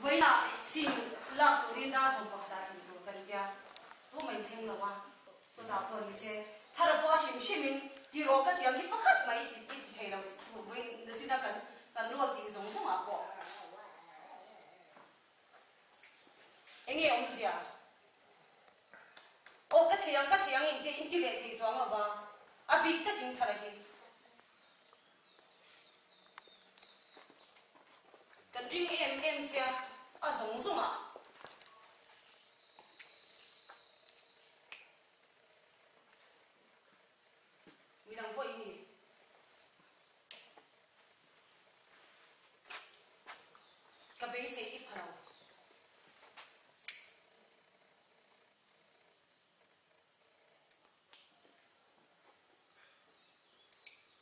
với na xin lạc tụ đi đa số bậc đại tụ cần tia tu mình thêm là tu ta po ni se thà là sim sim mình đi rồi cái tiếng cái bắt khắc mấy thì thì thầy đâu tu với nó chỉ là cần cần luộc thì giống không à po anh nghe ông gì à ô cái thằng cái thằng cái in cái thì giống mà ba à bị tất nhiên thay cái cần kinh em em chia à sống sống à mình đang quay gì cái bé sẽ ít phải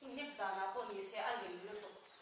nhắc ta là con như sẽ ăn điểm luôn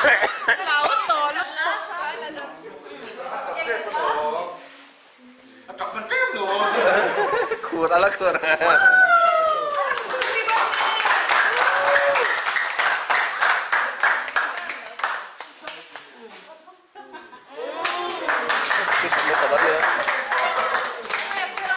laut to Terima kasih.